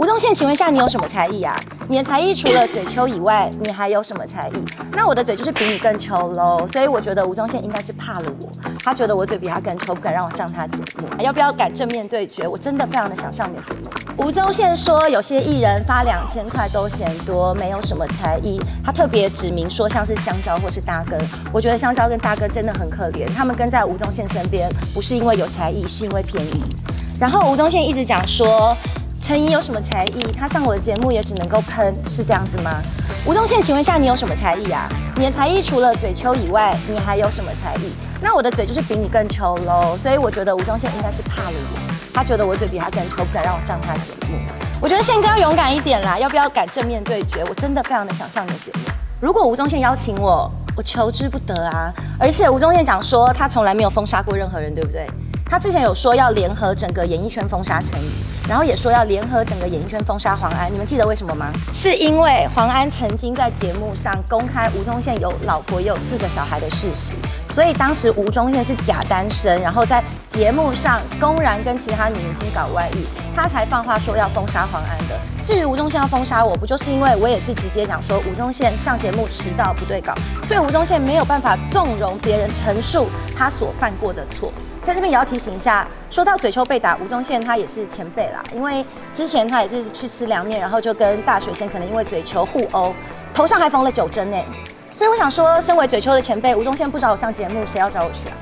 吴宗宪，请问一下，你有什么才艺啊？你的才艺除了嘴秋以外，你还有什么才艺？那我的嘴就是比你更秋喽，所以我觉得吴宗宪应该是怕了我，他觉得我嘴比他更秋，不敢让我上他节目。要不要敢正面对决？我真的非常的想上你的节目。吴宗宪说，有些艺人发两千块都嫌多，没有什么才艺。他特别指明说，像是香蕉或是大哥，我觉得香蕉跟大哥真的很可怜，他们跟在吴宗宪身边，不是因为有才艺，是因为便宜。然后吴宗宪一直讲说。陈怡有什么才艺？他上我的节目也只能够喷，是这样子吗？吴宗宪，请问一下，你有什么才艺啊？你的才艺除了嘴秋以外，你还有什么才艺？那我的嘴就是比你更秋喽，所以我觉得吴宗宪应该是怕了我，他觉得我嘴比他更秋，不敢让我上他的节目。我觉得宪哥要勇敢一点啦，要不要敢正面对决？我真的非常的想上你的节目。如果吴宗宪邀请我，我求之不得啊！而且吴宗宪讲说，他从来没有封杀过任何人，对不对？他之前有说要联合整个演艺圈封杀陈怡，然后也说要联合整个演艺圈封杀黄安。你们记得为什么吗？是因为黄安曾经在节目上公开吴宗宪有老婆也有四个小孩的事实，所以当时吴宗宪是假单身，然后在节目上公然跟其他女明星搞外遇，他才放话说要封杀黄安的。至于吴宗宪要封杀我，不就是因为我也是直接讲说吴宗宪上节目迟到不对稿，所以吴宗宪没有办法纵容别人陈述他所犯过的错。在这边也要提醒一下，说到嘴丘被打，吴宗宪他也是前辈啦，因为之前他也是去吃凉面，然后就跟大学生可能因为嘴丘互殴，头上还缝了九针呢。所以我想说，身为嘴丘的前辈，吴宗宪不找我上节目，谁要找我去啊？